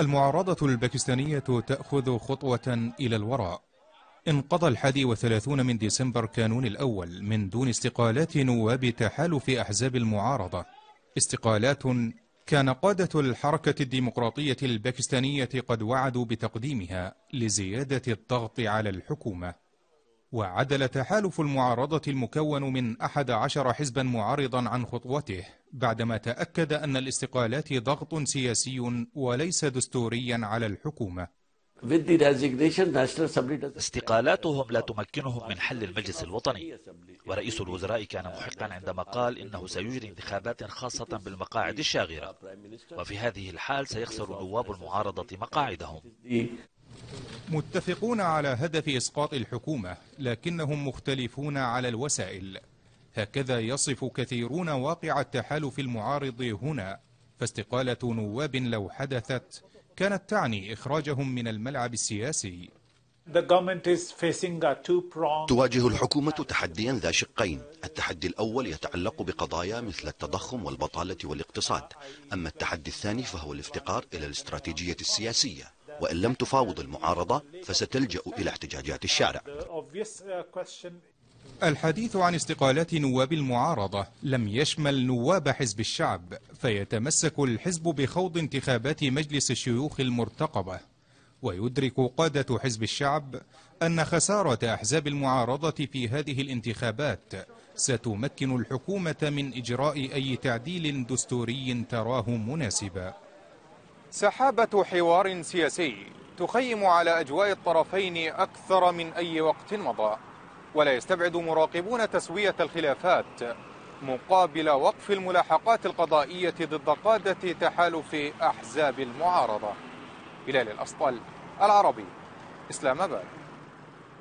المعارضة الباكستانية تأخذ خطوة إلى الوراء. انقضى الحادي وثلاثون من ديسمبر كانون الأول من دون استقالات نواب تحالف أحزاب المعارضة. استقالات كان قادة الحركة الديمقراطية الباكستانية قد وعدوا بتقديمها لزيادة الضغط على الحكومة. وعدل تحالف المعارضة المكون من أحد عشر حزبا معارضا عن خطوته بعدما تأكد أن الاستقالات ضغط سياسي وليس دستوريا على الحكومة. استقالاتهم لا تمكنهم من حل المجلس الوطني. ورئيس الوزراء كان محقا عندما قال إنه سيجري انتخابات خاصة بالمقاعد الشاغرة. وفي هذه الحال سيخسر نواب المعارضة مقاعدهم. متفقون على هدف إسقاط الحكومة لكنهم مختلفون على الوسائل. هكذا يصف كثيرون واقع التحالف المعارض هنا. فاستقالة نواب لو حدثت كانت تعني إخراجهم من الملعب السياسي. تواجه الحكومة تحديا ذا شقين. التحدي الأول يتعلق بقضايا مثل التضخم والبطالة والاقتصاد. أما التحدي الثاني فهو الافتقار إلى الاستراتيجية السياسية. وإن لم تفاوض المعارضة فستلجأ إلى احتجاجات الشارع. الحديث عن استقالات نواب المعارضة لم يشمل نواب حزب الشعب فيتمسك الحزب بخوض انتخابات مجلس الشيوخ المرتقبة. ويدرك قادة حزب الشعب أن خسارة أحزاب المعارضة في هذه الانتخابات ستمكن الحكومة من إجراء أي تعديل دستوري تراه مناسبا. سحابة حوار سياسي تخيم على أجواء الطرفين أكثر من أي وقت مضى ولا يستبعد مراقبون تسوية الخلافات مقابل وقف الملاحقات القضائية ضد قادة تحالف أحزاب المعارضة. بلال الأسطل العربي إسلام أباد.